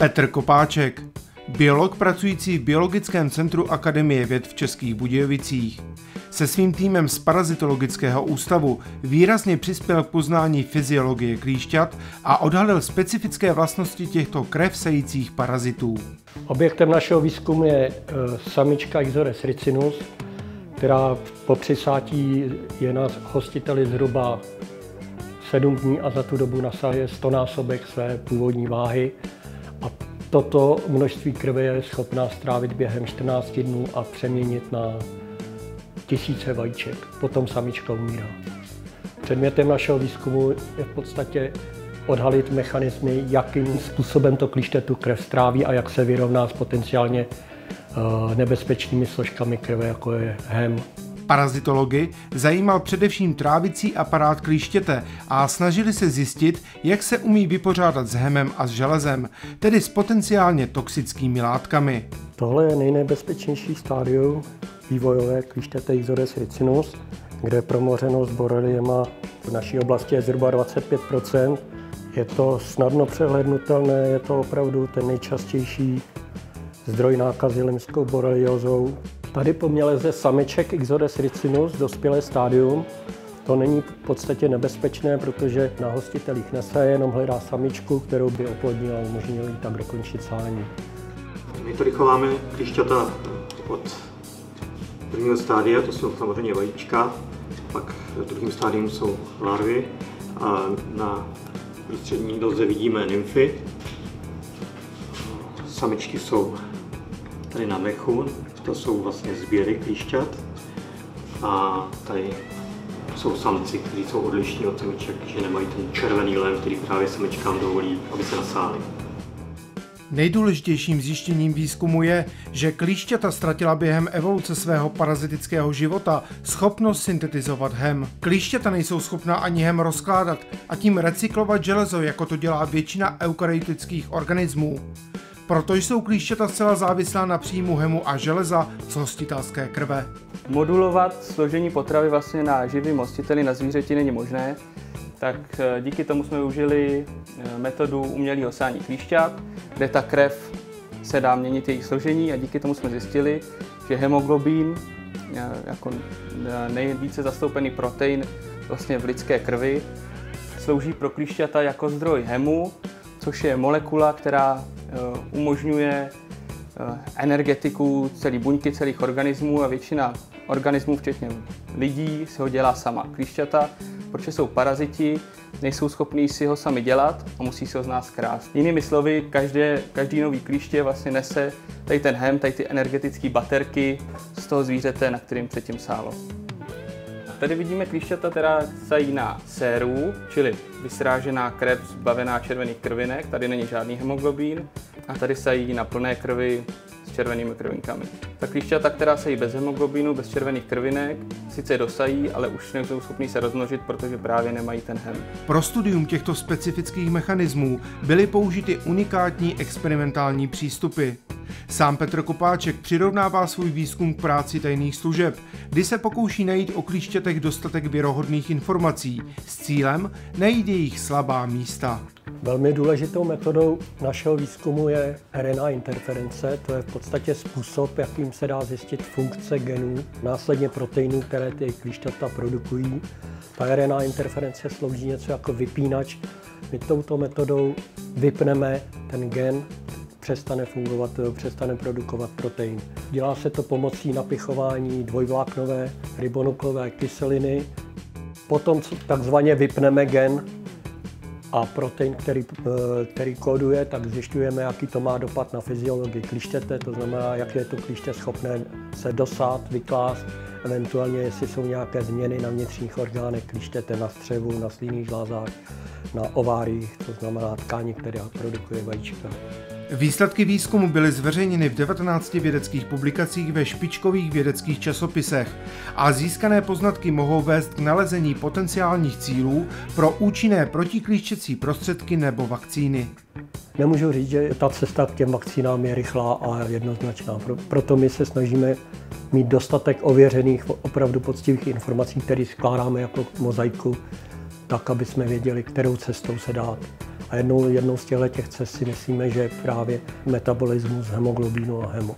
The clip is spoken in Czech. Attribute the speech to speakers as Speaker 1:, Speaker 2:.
Speaker 1: Petr Kopáček, biolog pracující v Biologickém centru Akademie věd v Českých Budějovicích. Se svým týmem z Parazitologického ústavu výrazně přispěl k poznání fyziologie klíšťat a odhalil specifické vlastnosti těchto krev sejících parazitů.
Speaker 2: Objektem našeho výzkumu je e, samička Ixores ricinus, která po přisátí je na hostiteli zhruba 7 dní a za tu dobu nasahuje 100 násobek své původní váhy. Toto množství krve je schopná strávit během 14 dnů a přeměnit na tisíce vajíček. Potom samička umírá. Předmětem našeho výzkumu je v podstatě odhalit mechanismy, jakým způsobem to klíště tu krev stráví a jak se vyrovná s potenciálně eh, nebezpečnými složkami krve, jako je hem.
Speaker 1: Parazitology zajímal především trávicí aparát klíštěte a snažili se zjistit, jak se umí vypořádat s hemem a s železem, tedy s potenciálně toxickými látkami.
Speaker 2: Tohle je nejnebezpečnější stádium vývojové klíštěte Ixodes ricinus, kde promořenost boreliema v naší oblasti je zhruba 25% Je to snadno přehlednutelné, je to opravdu ten nejčastější zdroj nákazy limskou boreliozou. Tady poměle ze sameček Ixodes ricinus, dospělé stádium, to není v podstatě nebezpečné, protože na hostitelích nese, jenom hledá samičku, kterou by oplodnil a umožnil jí tak dokončit sání.
Speaker 3: My tady chováme klíšťata od prvního stádia, to jsou samozřejmě vajíčka, pak v stádiu jsou larvy a na prostřední doze vidíme nymfy. Samičky jsou tady na mechu, to jsou vlastně sběry klíšťat a tady jsou samci, kteří jsou odlišní od samiček, že nemají ten červený lem, který právě samičkám dovolí, aby se nasály.
Speaker 1: Nejdůležitějším zjištěním výzkumu je, že klíšťata ztratila během evoluce svého parazitického života schopnost syntetizovat hem. Klíšťata nejsou schopná ani hem rozkládat a tím recyklovat železo, jako to dělá většina eukaryotických organismů. Proto jsou klíšťata zcela závislá na příjmu hemu a železa z hostitelské krve.
Speaker 4: Modulovat složení potravy vlastně na živým hostiteli na zvířeti není možné, tak eh, díky tomu jsme využili eh, metodu umělého sání klíšťat, kde ta krev se dá měnit jejich složení a díky tomu jsme zjistili, že hemoglobín, eh, jako nejvíce zastoupený protein vlastně v lidské krvi, slouží pro klíšťata jako zdroj hemu, což je molekula, která umožňuje energetiku celé buňky, celých organismů a většina organismů, včetně lidí, si ho dělá sama. Klíšťata protože jsou paraziti, nejsou schopní si ho sami dělat a musí se ho z nás krást. Jinými slovy, každé, každý nový klíště vlastně nese tady ten hem, tady ty energetické baterky z toho zvířete, na kterým předtím sálo. Tady vidíme klíšťata, která sají na séru, čili vysrážená krev zbavená červených krvinek, tady není žádný hemoglobín, a tady sají na plné krvi s červenými krvinkami. Ta klíšťata, která se jí bez hemoglobinu, bez červených krvinek, sice dosají, ale už nejsou schopní se rozmnožit, protože právě nemají ten hem.
Speaker 1: Pro studium těchto specifických mechanismů byly použity unikátní experimentální přístupy. Sám Petr Kopáček přirovnává svůj výzkum k práci tajných služeb, kdy se pokouší najít o klíšťatech dostatek věrohodných informací s cílem najít jejich slabá místa.
Speaker 2: Velmi důležitou metodou našeho výzkumu je RNA interference. To je v podstatě způsob, jakým se dá zjistit funkce genů, následně proteinů, které ty klíšťata produkují. Ta RNA interference slouží něco jako vypínač. My touto metodou vypneme ten gen, přestane fungovat, přestane produkovat protein. Dělá se to pomocí napichování dvojvláknové ribonuklové kyseliny. Potom takzvaně vypneme gen a protein, který, eh, který kóduje, tak zjišťujeme, jaký to má dopad na fyziologii klíštěte, to znamená, jak je to klíště schopné se dosát, vyklást, eventuálně jestli jsou nějaké změny na vnitřních orgánech klíštěte, na střevu, na slíných žlázách, na ováriích, to znamená tkání, která produkuje vajíčka.
Speaker 1: Výsledky výzkumu byly zveřejněny v 19 vědeckých publikacích ve špičkových vědeckých časopisech a získané poznatky mohou vést k nalezení potenciálních cílů pro účinné protiklíštěcí prostředky nebo vakcíny.
Speaker 2: Nemůžu říct, že ta cesta k těm vakcínám je rychlá a jednoznačná. Proto my se snažíme mít dostatek ověřených, opravdu poctivých informací, které skládáme jako mozaiku, tak, aby jsme věděli, kterou cestou se dát. A jednou, jednou z těchto těch cest si myslíme, že je právě metabolismus hemoglobínu a hemo.